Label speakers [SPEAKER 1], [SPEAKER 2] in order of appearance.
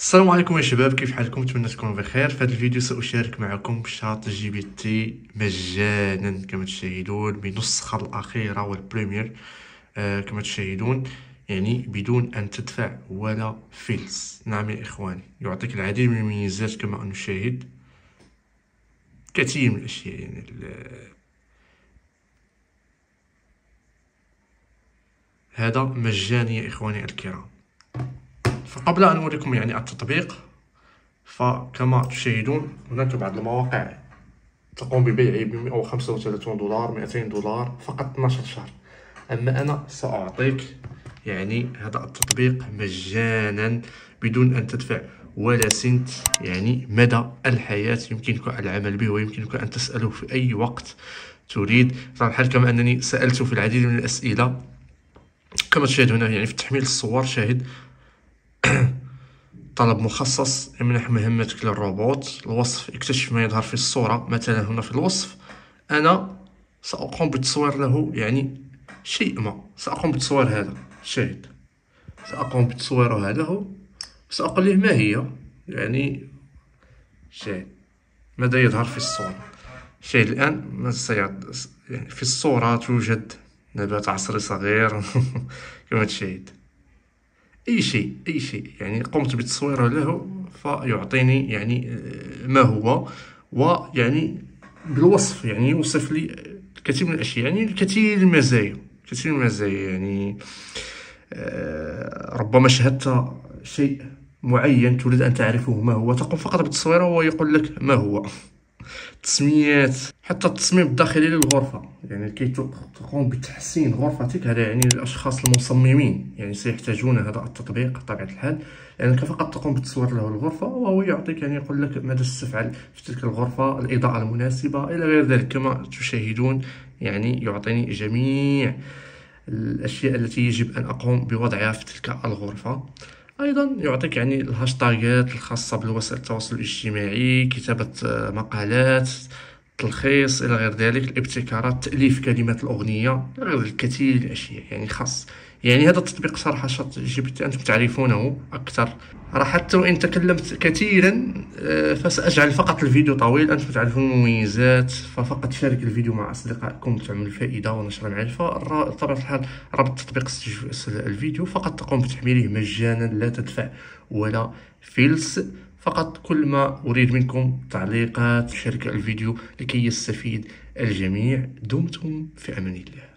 [SPEAKER 1] السلام عليكم يا شباب كيف حالكم؟ نتمنى تكونوا بخير. في هذا الفيديو سأشارك معكم ChatGPT مجانا كما تشاهدون بنسخة الأخيرة وال premium آه كما تشاهدون يعني بدون أن تدفع ولا فلس. نعم يا إخواني يعطيك العديد من المميزات كما نشاهد. كثير من الأشياء يعني هذا مجاني يا إخواني الكرام. فقبل أن أوريكم يعني التطبيق فكما تشاهدون هناك بعض المواقع تقوم ببيعه ب 135 دولار 200 دولار فقط 12 شهر. أما أنا سأعطيك يعني هذا التطبيق مجانا بدون أن تدفع ولا سنت يعني مدى الحياة يمكنك العمل به ويمكنك أن تسأله في أي وقت تريد. طبعا كما أنني سألت في العديد من الأسئلة. كما تشاهد هنا يعني في تحميل الصور شاهد طلب مخصص يمنح مهمتك للروبوت. الوصف اكتشف ما يظهر في الصورة. مثلا هنا في الوصف أنا سأقوم بتصوير له يعني شيء ما. سأقوم بتصوير هذا شاهد. سأقوم بتصوير هذا سأقول له ما هي؟ يعني شاهد. ماذا يظهر في الصورة؟ شاهد الآن ما يعني في الصورة توجد نبات عصري صغير. كما تشاهد أي شيء أي شيء. يعني قمت بتصويره له فيعطيني يعني آه، ما هو. ويعني بالوصف يعني يوصف لي الكثير من الأشياء. يعني الكثير من المزايا كثير من المزايا. يعني آه، ربما شاهدت شيء معين تريد أن تعرفه ما هو. تقوم فقط بتصويره ويقول لك ما هو. تسميات حتى التصميم الداخلي للغرفة. يعني كي تقوم بتحسين غرفتك هذا يعني الأشخاص المصممين يعني سيحتاجون هذا التطبيق بطبيعة الحال. لأنك فقط تقوم بتصوير له الغرفة؟ وهو يعطيك يعني يقول لك ماذا ستفعل في تلك الغرفة الإضاءة المناسبة إلى غير ذلك. كما تشاهدون يعني يعطيني جميع الأشياء التي يجب أن أقوم بوضعها في تلك الغرفة. أيضا يعطيك يعني الهاشتاجات الخاصة بوسائل التواصل الاجتماعي كتابة آه، مقالات تلخيص إلى غير ذلك الابتكارات تأليف كلمات الأغنية غير الكثير من الأشياء يعني خاص. يعني هذا التطبيق صراحة ChatGPT أنتم تعرفونه أكثر. راه حتى وإن تكلمت كثيرا آه، فسأجعل فقط الفيديو طويل أنتم تعرفون المميزات ففقط شارك الفيديو مع أصدقائكم تعمل فائدة ونشر المعرفه بطبيعه الحال رابط تطبيق الفيديو فقط تقوم بتحميله مجانا لا تدفع ولا فلس. فقط كل ما أريد منكم تعليقات شارك الفيديو لكي يستفيد الجميع دمتم في أمان الله.